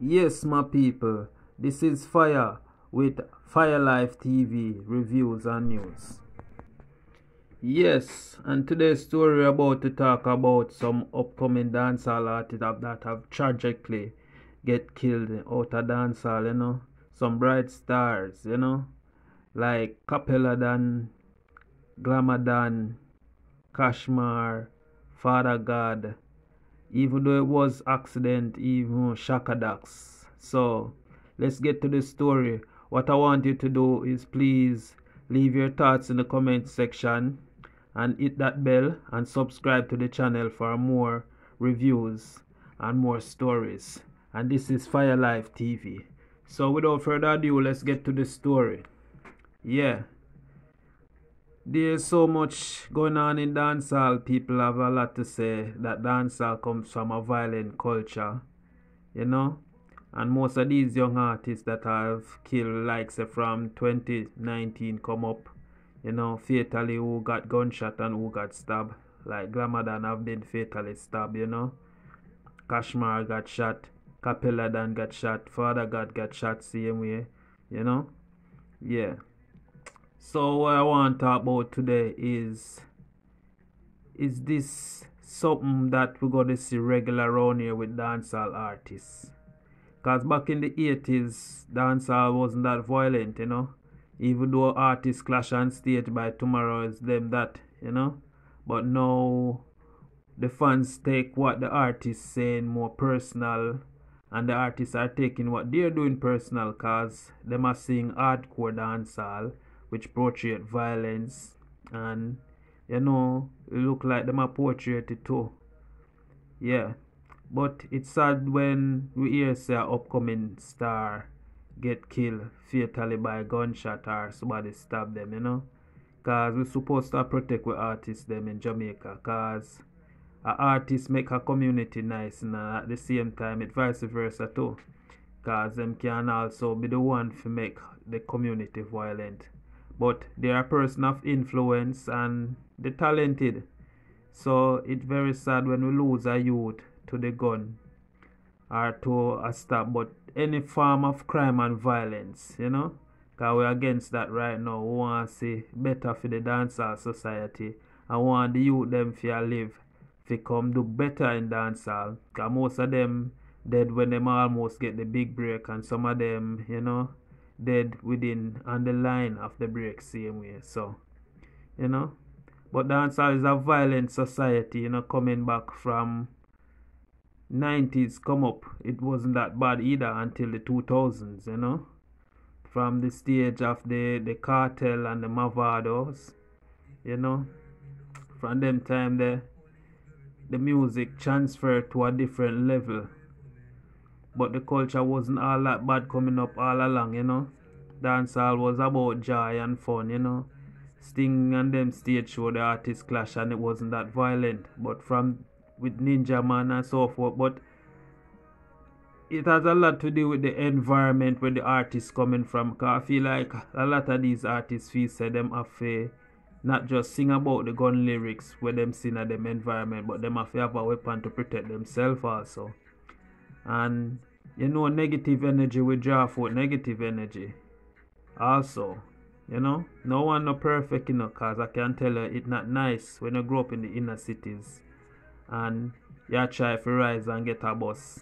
Yes, my people, this is Fire with Fire Live TV reviews and news. Yes, and today's story we're about to talk about some upcoming dancehall artists that have tragically get killed out of dancehall, you know. Some bright stars, you know, like Kapella Don, Glamma Don, Kashmar, Fada Gad, even though it was accident, even Shakadax. So let's get to the story. What I want you to do is please leave your thoughts in the comment section and hit that bell and subscribe to the channel for more reviews and more stories. And this is Fire Live TV. So without further ado, let's get to the story. Yeah. There's so much going on in dancehall. People have a lot to say that dancehall comes from a violent culture, you know. And most of these young artists that have killed, like say from 2019, come up, you know, fatally who got gunshot and who got stabbed. Like Glamma Don have been fatally stabbed, you know. Kashmar got shot, Kapella Don got shot, Fada Gad got shot same way, you know. Yeah. So what I want to talk about today is is this something that we're gonna see regular around here with dancehall artists? Cause back in the eighties, dancehall wasn't that violent, you know. Even though artists clash on stage by tomorrow is them that, you know. But now the fans take what the artist saying more personal and the artists are taking what they're doing personal cause them are seeing hardcore dancehall which portray violence and you know it look like them are portrayed it too. Yeah. But it's sad when we hear say upcoming star get killed fatally by a gunshot or somebody stab them you know? Cause we're supposed to protect our artists them in jamaica cause a artist make a community nice and at the same time it vice versa too. Cause them can also be the one to make the community violent but they are person of influence and they talented. So it's very sad when we lose a youth to the gun or to a stab. But any form of crime and violence, you know, because we're against that right now. We want to see better for the dancehall society. I want the youth them to live, to come do better in dancehall. Because most of them dead when them almost get the big break and some of them, you know, dead within on the line of the break same way. So, you know. But dancehall is a violent society, you know, coming back from 90s come up. It wasn't that bad either until the 2000s, you know. From the stage of the, the Kartel and the Mavados, you know. From them time the the music transferred to a different level but the culture wasn't all that bad coming up all along, you know. Dancehall was about joy and fun, you know. Sting and them stage show the artists clash and it wasn't that violent. But from with Ninjaman and so forth, but it has a lot to do with the environment where the artists coming from. Cause I feel like a lot of these artists feel say them have to not just sing about the gun lyrics where them sing at them environment, but them have to have a weapon to protect themselves also and you know negative energy will draw for negative energy. Also you know no one no perfect you know cause i can tell you it's not nice when you grow up in the inner cities and you try to rise and get a bus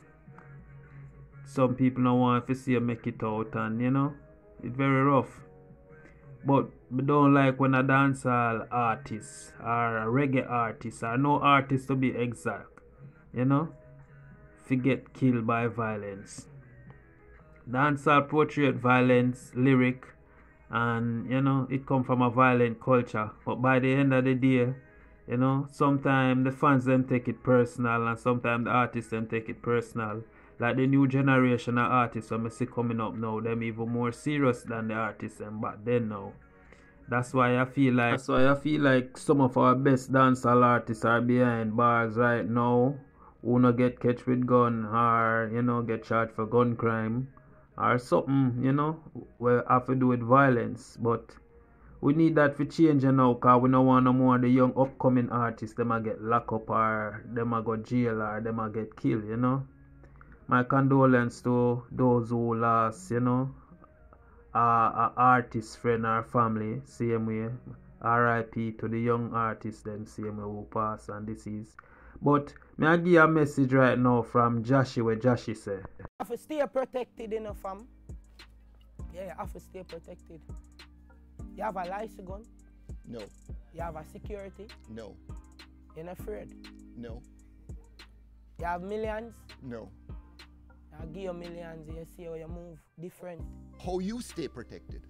some people don't want to see you make it out and you know it's very rough. But we don't like when a dancehall artist or a reggae artist or no artist to be exact you know to get killed by violence. Dancehall portrait violence, lyric, and you know, it come from a violent culture. But by the end of the day, you know, sometimes the fans them take it personal and sometimes the artists them take it personal. Like the new generation of artists when I see coming up now, them even more serious than the artists and back then now. That's why I feel like that's why I feel like some of our best dancehall artists are behind bars right now who not get catch with gun or you know get charged for gun crime or something you know we have to do with violence but we need that for change you know cause we don't want no more the young upcoming artists them a get locked up or them a go jail or them a get killed you know my condolence to those who lost, you know, a, a artist friend or family, same way. RIP to the young artist them same way who pass and disease. But may I give a message right now from Jashie where Jashie say. I have to stay protected in a fam. Yeah, you have to stay protected. You have a license gun, No, you have a security, no, you're not afraid. no, You have millions, no. I give you millions, you see how you move different. How you stay protected?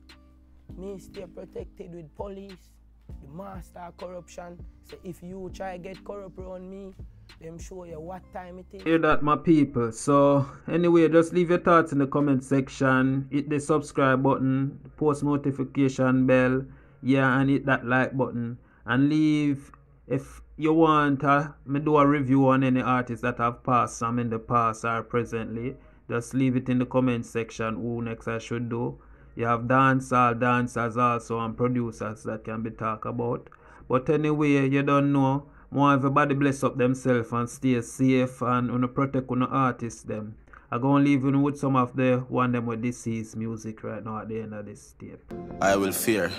Me stay protected with police, the master corruption. So if you try get corrupt on me, them show you what time it is. Hear that, my people. So, anyway, just leave your thoughts in the comment section. Hit the subscribe button, post notification bell, yeah, and hit that like button. And leave if you want uh, me do a review on any artist that have passed some in the past or presently. Just leave it in the comment section who next I should do. You have dancehall dancers also and producers that can be talked about. But anyway, you don't know. More everybody bless up themselves and stay safe and you know, protect on artists them. I gonna leave you with some of the one them with deceased music right now at the end of this tape. I will fear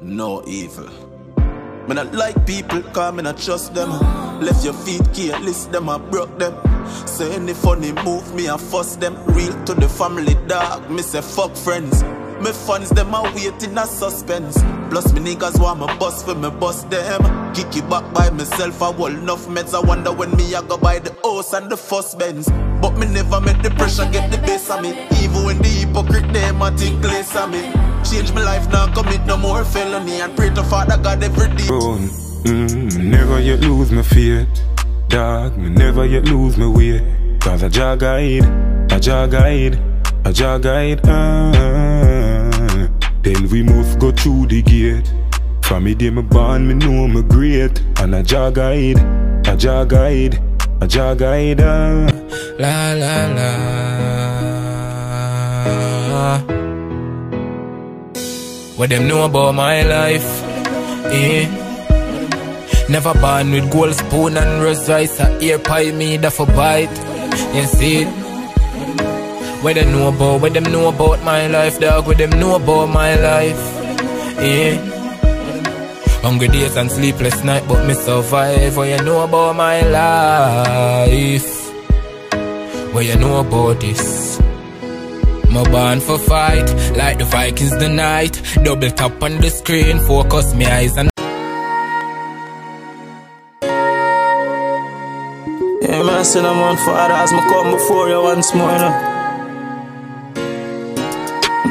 no evil. Me not like people, cause me not trust them. Left your feet careless, them I broke them. Say any funny move, me I fuss them. Real to the family dog, me say fuck friends. Me funds them are waiting a suspense. Plus me niggas want me bust for me bust them. Kick it back by myself, I hold enough meds. I wonder when me I go buy the house and the first Benz. But me never make the pressure get the base of me. Even when the hypocrite them a think less of me. Change my life now, commit no more felony and pray to Father God every day. Mm, never yet lose my faith. Dog, me never yet lose my way. Cause a jaw guide, a jaw guide, a jaw guide. Ah. Then we must go through the gate. From me day me born, me know me great. And a jaw guide, a jaw guide, a jaw guide. Ah. La la la. What them know about my life? Eh? Never born with gold spoon and rose rice. A ear pie me that for bite. You see? What them know about? What them know about my life, dog? What them know about my life? Eh? Hungry days and sleepless night, but me survive. What you know about my life? What you know about this? My born for fight, like the Vikings the night. Double tap on the screen, focus me eyes and Yeah, man, send a man father as me come before you once more, you know.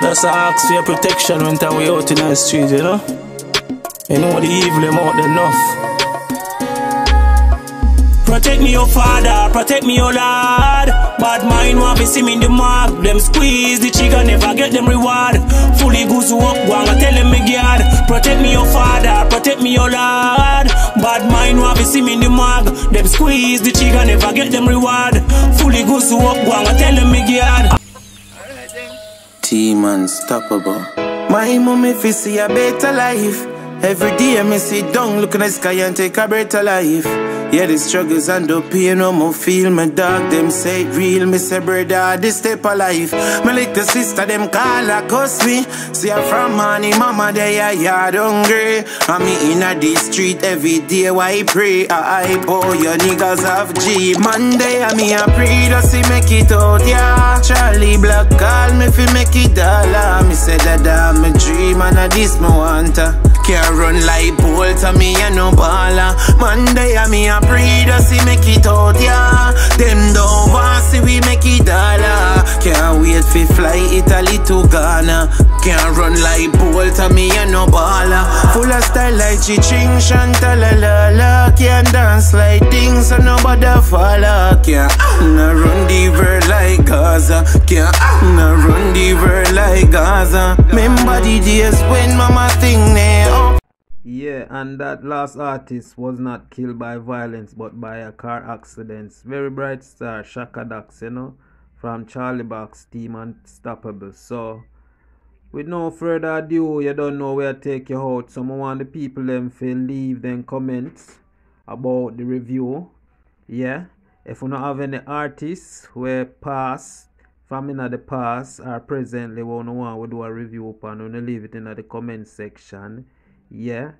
That's a ask for your protection when time we out in the street, you know. You know the evil out there enough. Protect me, oh father, protect me, oh lord. Bad mind want me see me in the mark. Them squeeze the trigger, never get them reward. Fully goose up, wanna tell them me God. Protect me, oh father, protect me, oh lord. Bad mind want me see me in the mark. Them squeeze the trigger, never get them reward. Fully goose up, wanna tell them me God. Team unstoppable. My mommy fi see a better life. Every day sit down, look in the sky and take a better life. Yeah, the struggles and the pain, no more feel my dog. Them say it real, me say brother, this step of life. My little sister, them call her cuss me. See her from honey, mama, they are yard hungry. Me in a the street every day, why pray? I oh, your niggas have G. Monday, and me a pray, to see make it out, yeah. Charly Black call me fi make it dollar. Ah. Me say that I'm a dream and a this me want her. Can't run like Bolt and me a no baller. Monday and me a to see make it out, yeah. Them don't want see we make it dollar. Can't wait fi fly Italy to Ghana. Can't run like Bolt and me a no baller. Full of style like Chiching Shantala la la. Can't dance like things so nobody follow. Can't no run the world like Gaza. Can't no run the world like Gaza. Remember the days when mama thing up. Yeah, and that last artist was not killed by violence but by a car accident. Very bright star, Shaka Dax, you know, from Charlie Box team Unstoppable. So, with no further ado, you don't know where to take you out. So, I want the people them to leave them comments about the review. Yeah, If you don't have any artists where past from in the past or presently we no want we do a review upon, we leave it in the comment section. Yeah.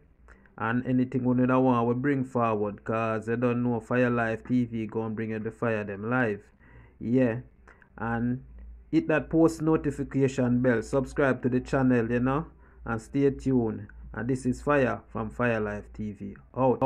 And anything we don't want we bring forward cause they don't know Fire Live TV gonna bring you the fire them live. Yeah. And hit that post notification bell, subscribe to the channel, you know, and stay tuned. And this is Fire from Fire Live TV. Out.